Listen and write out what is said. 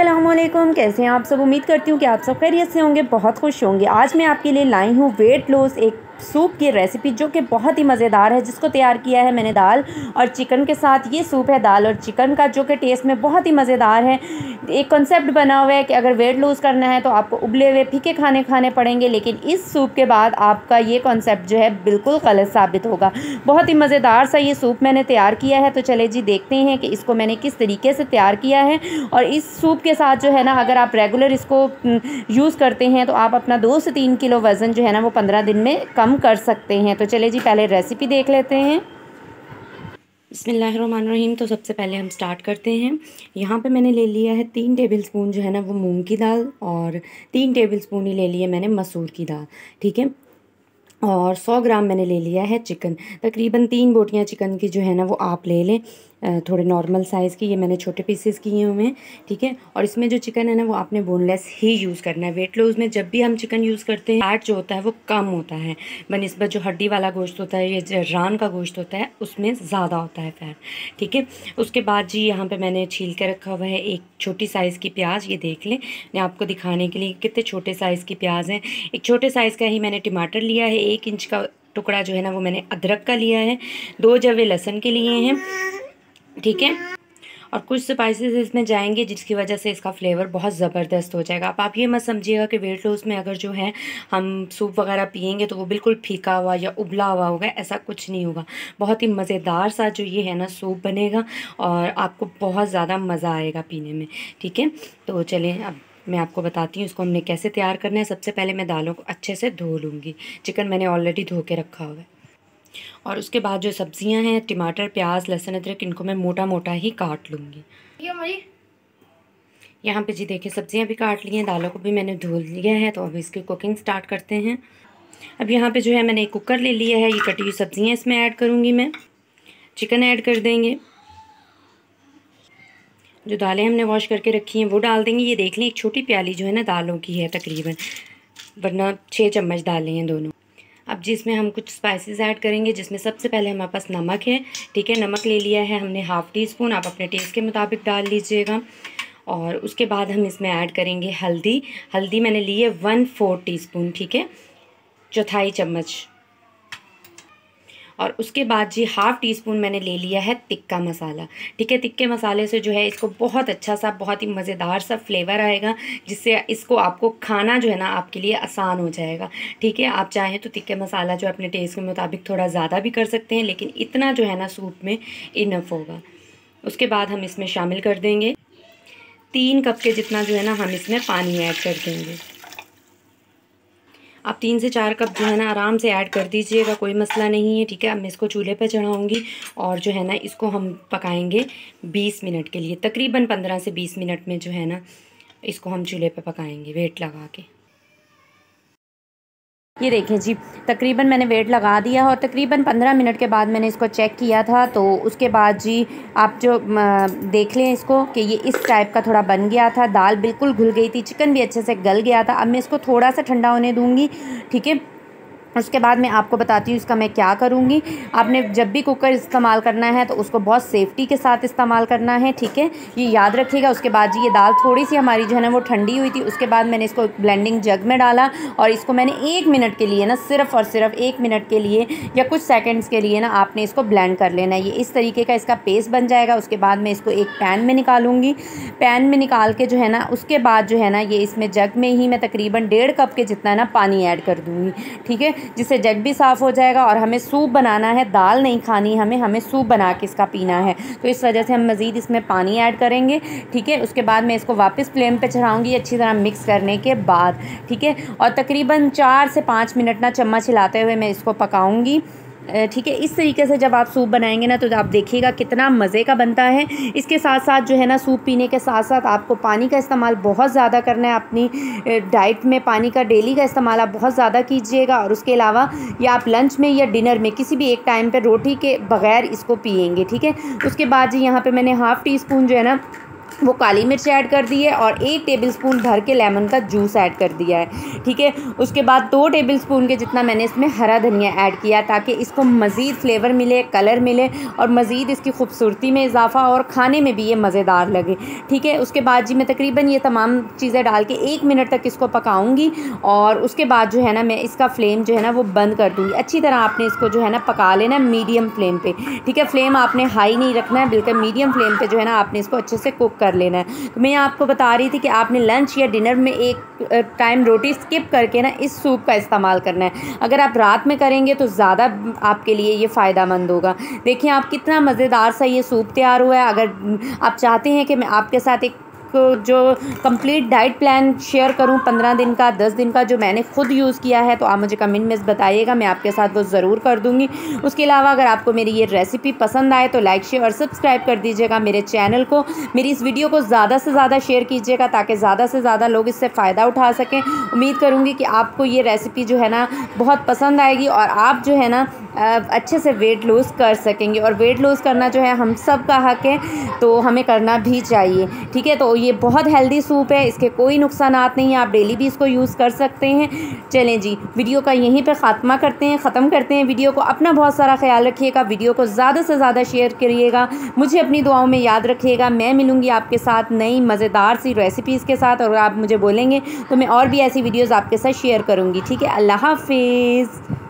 अल्लाम कैसे हैं आप सब? उम्मीद करती हूँ कि आप सब खैरियत से होंगे, बहुत खुश होंगे। आज मैं आपके लिए लाई हूँ वेट लॉस एक सूप की रेसिपी जो कि बहुत ही मज़ेदार है, जिसको तैयार किया है मैंने दाल और चिकन के साथ। ये सूप है दाल और चिकन का, जो कि टेस्ट में बहुत ही मज़ेदार है। एक कॉन्सेप्ट बना हुआ है कि अगर वेट लूज़ करना है तो आपको उबले हुए फीके खाने खाने पड़ेंगे, लेकिन इस सूप के बाद आपका ये कॉन्सेप्ट जो है बिल्कुल गलत साबित होगा। बहुत ही मज़ेदार सा ये सूप मैंने तैयार किया है तो चले जी देखते हैं कि इसको मैंने किस तरीके से तैयार किया है। और इस सूप के साथ जो है ना, अगर आप रेगुलर इसको यूज़ करते हैं तो आप अपना दो से तीन किलो वज़न जो है ना, वो पंद्रह दिन में कम हम कर सकते हैं। तो चले जी, पहले रेसिपी देख लेते हैं। बसमीम तो सबसे पहले हम स्टार्ट करते हैं। यहाँ पे मैंने ले लिया है तीन टेबल स्पून जो है ना, वो मूंग की दाल और तीन टेबल स्पून ही ले लिया मैंने मसूर की दाल, ठीक है? और सौ ग्राम मैंने ले लिया है चिकन। तकरीबन तीन बोटियाँ चिकन की जो है ना, वो आप ले लें। थोड़े नॉर्मल साइज़ की, ये मैंने छोटे पीसेस किए हुए हैं ठीक है? और इसमें जो चिकन है ना, वो आपने बोनलेस ही यूज़ करना है। वेट लॉस में जब भी हम चिकन यूज़ करते हैं फैट जो होता है वो कम होता है। बनस्बत जो हड्डी वाला गोश्त होता है, या रान का गोश्त होता है, उसमें ज़्यादा होता है फैट ठीक है? उसके बाद जी यहाँ पर मैंने छील के रखा हुआ है एक छोटी साइज़ की प्याज, ये देख लें। मैं आपको दिखाने के लिए कितने छोटे साइज़ की प्याज हैं। एक छोटे साइज़ का ही मैंने टमाटर लिया है, एक इंच का टुकड़ा जो है ना, वो मैंने अदरक का लिया है। दो जवे लहसन के लिए हैं। ठीक है? और कुछ स्पाइसेस इसमें जाएँगे जिसकी वजह से इसका फ्लेवर बहुत ज़बरदस्त हो जाएगा। अब आप ये मत समझिएगा कि वेट लॉस में अगर जो है हम सूप वगैरह पियेंगे तो वो बिल्कुल फीका हुआ या उबला हुआ होगा, ऐसा कुछ नहीं होगा। बहुत ही मज़ेदार सा जो ये है ना सूप बनेगा और आपको बहुत ज़्यादा मज़ा आएगा पीने में। ठीक है? तो चलें, अब मैं आपको बताती हूँ इसको हमने कैसे तैयार करना है। सबसे पहले मैं दालों को अच्छे से धो लूँगी। चिकन मैंने ऑलरेडी धो के रखा हुआ है। और उसके बाद जो सब्ज़ियाँ हैं टमाटर प्याज लहसुन अदरक इनको मैं मोटा मोटा ही काट लूँगी। यहाँ पे जी देखिए सब्ज़ियाँ भी काट ली हैं दालों को भी मैंने धो लिया है तो अब इसकी कुकिंग स्टार्ट करते हैं। अब यहाँ पे जो है मैंने एक कुकर ले लिया है ये कटी हुई सब्ज़ियाँ इसमें ऐड करूँगी मैं। चिकन ऐड कर देंगे। जो दालें हमने वॉश करके रखी हैं वो डाल देंगे। ये देख लें एक छोटी प्याली जो है ना दालों की है तकरीबन वरना छः चम्मच डालें हैं दोनों। अब जिसमें हम कुछ स्पाइसेस ऐड करेंगे, जिसमें सबसे पहले हमारे पास नमक है, ठीक है? नमक ले लिया है हमने हाफ़ टी स्पून आप अपने टेस्ट के मुताबिक डाल लीजिएगा। और उसके बाद हम इसमें ऐड करेंगे हल्दी। हल्दी मैंने ली है वन फोर टी स्पून ठीक है? चौथाई चम्मच। और उसके बाद जी हाफ़ टी स्पून मैंने ले लिया है तिक्का मसाला। ठीक है तिक्के मसाले से जो है इसको बहुत अच्छा सा, बहुत ही मज़ेदार सा फ्लेवर आएगा, जिससे इसको आपको खाना जो है ना आपके लिए आसान हो जाएगा। ठीक है, आप चाहें तो तिक्के मसाला जो अपने टेस्ट के मुताबिक थोड़ा ज़्यादा भी कर सकते हैं, लेकिन इतना जो है ना सूप में इनफ होगा। उसके बाद हम इसमें शामिल कर देंगे। तीन कप के जितना जो है ना हम इसमें पानी ऐड कर देंगे। आप तीन से चार कप जो है ना आराम से ऐड कर दीजिएगा, कोई मसला नहीं है, ठीक है? अब मैं इसको चूल्हे पर चढ़ाऊँगी और जो है ना इसको हम पकाएँगे बीस मिनट के लिए, तकरीबन पंद्रह से बीस मिनट में जो है ना इसको हम चूल्हे पर पकाएँगे, वेट लगा के। ये देखें जी, तकरीबन मैंने वेट लगा दिया और तकरीबन पंद्रह मिनट के बाद मैंने इसको चेक किया था तो उसके बाद जी आप जो देख लें इसको कि ये इस टाइप का थोड़ा बन गया था, दाल बिल्कुल घुल गई थी चिकन भी अच्छे से गल गया था। अब मैं इसको थोड़ा सा ठंडा होने दूँगी, ठीक है? उसके बाद मैं आपको बताती हूँ इसका मैं क्या करूँगी। आपने जब भी कुकर इस्तेमाल करना है तो उसको बहुत सेफ्टी के साथ इस्तेमाल करना है, ठीक है? ये याद रखिएगा। उसके बाद जी ये दाल थोड़ी सी हमारी जो है ना वो ठंडी हुई थी। उसके बाद मैंने इसको ब्लेंडिंग जग में डाला और इसको मैंने एक मिनट के लिए ना, सिर्फ़ और सिर्फ़ एक मिनट के लिए या कुछ सेकेंड्स के लिए ना आपने इसको ब्लेंड कर लेना है। ये इस तरीके का इसका पेस्ट बन जाएगा। उसके बाद मैं इसको एक पैन में निकालूँगी। पैन में निकाल के जो है ना, उसके बाद जो है ना ये इसमें जग में ही मैं तकरीबन डेढ़ कप के जितना ना पानी ऐड कर दूँगी, ठीक है? जिससे जग भी साफ़ हो जाएगा और हमें सूप बनाना है, दाल नहीं खानी हमें हमें सूप बना के इसका पीना है। तो इस वजह से हम मज़ीद इसमें पानी ऐड करेंगे, ठीक है? उसके बाद मैं इसको वापस फ्लेम पर चढ़ाऊँगी अच्छी तरह मिक्स करने के बाद, ठीक है? और तकरीबन चार से पाँच मिनट ना चम्मच हिलाते हुए मैं इसको पकाऊँगी। ठीक है, इस तरीके से जब आप सूप बनाएँगे ना तो आप देखिएगा कितना मज़े का बनता है। इसके साथ साथ जो है ना, सूप पीने के साथ साथ आपको पानी का इस्तेमाल बहुत ज़्यादा करना है। अपनी डाइट में पानी का, डेली का इस्तेमाल आप बहुत ज़्यादा कीजिएगा। और उसके अलावा या आप लंच में या डिनर में किसी भी एक टाइम पर रोटी के बग़ैर इसको पियेंगे ठीक है? उसके बाद जी यहाँ पर मैंने हाफ़ टी स्पून जो है ना वो काली मिर्च ऐड कर दी है और एक टेबल स्पून भर के लेमन का जूस ऐड कर दिया है, ठीक है? उसके बाद दो टेबल स्पून के जितना मैंने इसमें हरा धनिया ऐड किया ताकि इसको मज़ीद फ्लेवर मिले कलर मिले और मज़ीद इसकी खूबसूरती में इजाफा और खाने में भी ये मज़ेदार लगे, ठीक है? उसके बाद जी मैं तकरीबन ये तमाम चीज़ें डाल के एक मिनट तक इसको पकाऊँगी और उसके बाद जो है ना मैं इसका फ्लेम जो है ना वो बंद कर दूँगी। अच्छी तरह आपने इसको जो है ना पका लेना मीडियम फ्लेम पर ठीक है? फ्लेम आपने हाई नहीं रखना है, बिल्कुल मीडियम फ्लेम पर जो है ना आपने इसको अच्छे से कुक कर कर लेना है। तो मैं आपको बता रही थी कि आपने लंच या डिनर में एक टाइम रोटी स्किप करके ना इस सूप का इस्तेमाल करना है। अगर आप रात में करेंगे तो ज़्यादा आपके लिए ये फ़ायदा मंद होगा। देखिए, आप कितना मज़ेदार सा ये सूप तैयार हुआ है। अगर आप चाहते हैं कि मैं आपके साथ एक जो कंप्लीट डाइट प्लान शेयर करूँ पंद्रह दिन का, दस दिन का, जो मैंने खुद यूज़ किया है तो आप मुझे कमेंट में बताइएगा, मैं आपके साथ वो ज़रूर कर दूँगी। उसके अलावा अगर आपको मेरी ये रेसिपी पसंद आए तो लाइक शेयर और सब्सक्राइब कर दीजिएगा मेरे चैनल को। मेरी इस वीडियो को ज़्यादा से ज़्यादा शेयर कीजिएगा, ताकि ज़्यादा से ज़्यादा लोग इससे फ़ायदा उठा सकें। उम्मीद करूँगी कि आपको ये रेसिपी जो है ना, बहुत पसंद आएगी, और आप जो है ना अच्छे से वेट लूज़ कर सकेंगे। और वेट लूज़ करना जो है, हम सब का हक है तो हमें करना भी चाहिए। ठीक है तो ये बहुत हेल्दी सूप है, इसके कोई नुकसान नहीं आप डेली भी इसको यूज़ कर सकते हैं। चलें जी वीडियो का यहीं पर ख़ात्मा करते हैं, ख़त्म करते हैं वीडियो को। अपना बहुत सारा ख्याल रखिएगा वीडियो को ज़्यादा से ज़्यादा शेयर करिएगा। मुझे अपनी दुआओं में याद रखिएगा, मैं मिलूँगी आपके साथ नई मज़ेदार सी रेसिपीज़ के साथ और आप मुझे बोलेंगे तो मैं और भी ऐसी वीडियोज़ आपके साथ शेयर करूँगी। ठीक है, अल्लाह हाफिज़।